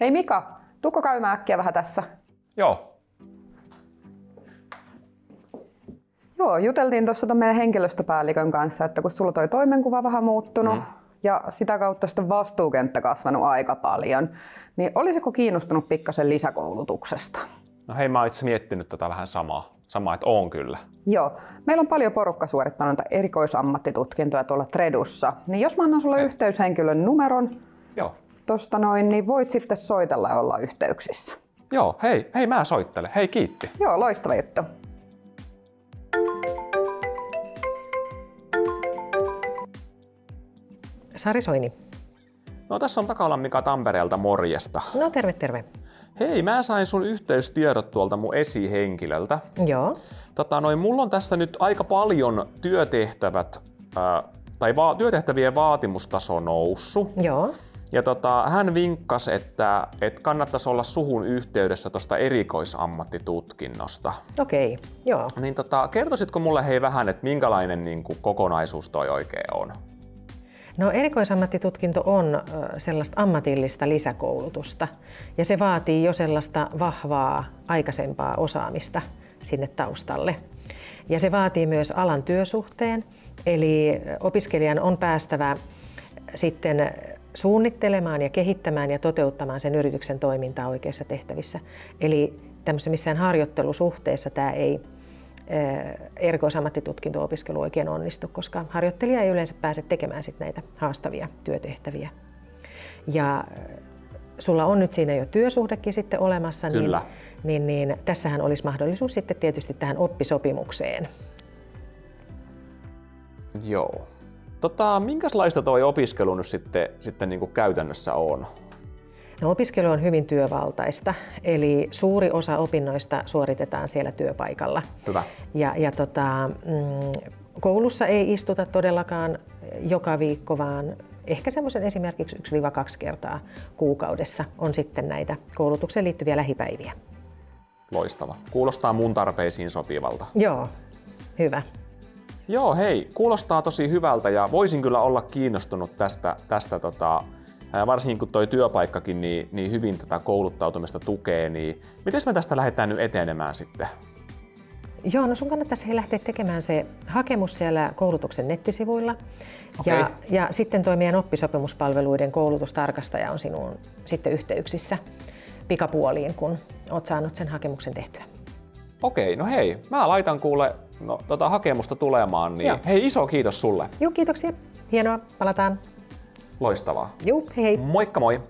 Hei Mika, tuko käymään äkkiä vähän tässä? Joo. Joo, juteltiin tuossa meidän henkilöstöpäällikön kanssa, että kun sulla toi toimenkuva vähän muuttunut mm. ja sitä kautta sitten vastuukenttä kasvanut aika paljon, niin olisiko kiinnostunut pikkasen lisäkoulutuksesta? No hei, mä oon itse miettinyt tätä vähän samaa. Samaa, että on kyllä. Joo. Meillä on paljon porukka suorittanut erikoisammattitutkintoja tuolla Tredussa. Niin jos mä annan sulle yhteyshenkilön numeron Joo. Tosta noin, niin voit sitten soitella ja olla yhteyksissä. Joo, hei, hei mä soittelen. Hei, kiitti. Joo, loistava juttu. Sari Soini. No tässä on Takala Mika Tampereelta morjesta. No terve, terve. Hei, mä sain sun yhteystiedot tuolta mun esihenkilöltä. Joo. Tota, noin, mulla on tässä nyt aika paljon työtehtävät, ää, tai va- työtehtävien vaatimustaso noussut. Joo. Ja tota, hän vinkkasi, että, että kannattaisi olla suhun yhteydessä tuosta erikoisammattitutkinnosta. Okei, joo. Niin tota, kertoisitko mulle hei vähän, että minkälainen niin kuin, kokonaisuus toi oikein on? No erikoisammattitutkinto on sellaista ammatillista lisäkoulutusta ja se vaatii jo sellaista vahvaa aikaisempaa osaamista sinne taustalle. Ja se vaatii myös alan työsuhteen, eli opiskelijan on päästävä sitten suunnittelemaan ja kehittämään ja toteuttamaan sen yrityksen toimintaa oikeissa tehtävissä. Eli tämmöisessä missään harjoittelusuhteessa tämä ei erikoisammattitutkinto-opiskelu oikein onnistu, koska harjoittelija ei yleensä pääse tekemään sit näitä haastavia työtehtäviä. Ja sulla on nyt siinä jo työsuhdekin sitten olemassa, niin, Kyllä. niin, niin tässähän olisi mahdollisuus sitten tietysti tähän oppisopimukseen. Joo. Tota, minkälaista toi opiskelu nyt sitten, sitten niin kuin käytännössä on? No, opiskelu on hyvin työvaltaista, eli suuri osa opinnoista suoritetaan siellä työpaikalla. Hyvä. Ja, ja tota, mm, koulussa ei istuta todellakaan joka viikko, vaan ehkä semmoisen esimerkiksi 1-2 kertaa kuukaudessa on sitten näitä koulutukseen liittyviä lähipäiviä. Loistava. Kuulostaa mun tarpeisiin sopivalta. Joo, hyvä. Joo, hei, kuulostaa tosi hyvältä ja voisin kyllä olla kiinnostunut tästä, tästä tota, varsinkin kun toi työpaikkakin niin, niin hyvin tätä kouluttautumista tukee, niin miten me tästä lähdetään nyt etenemään sitten? Joo, no sun kannattaisi hei lähteä tekemään se hakemus siellä koulutuksen nettisivuilla. Okei. Ja, ja sitten toi meidän oppisopimuspalveluiden koulutustarkastaja on sinuun sitten yhteyksissä pikapuoliin, kun oot saanut sen hakemuksen tehtyä. Okei, no hei, mä laitan kuule no, tota hakemusta tulemaan, niin Joo. hei iso kiitos sulle. Joo, kiitoksia. Hienoa, palataan. Loistavaa. Joo, hei hei. Moikka moi!